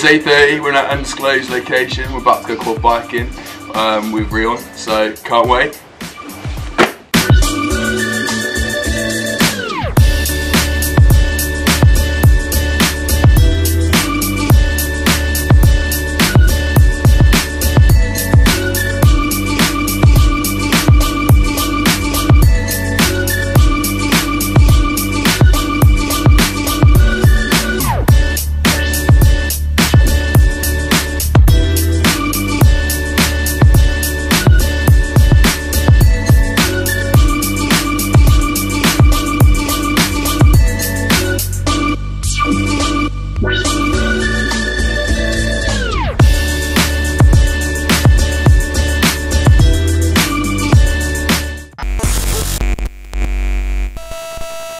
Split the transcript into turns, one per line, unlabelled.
It's 8.30, we're in an undisclosed location. We're about to go quad biking um, with Rion, so can't wait.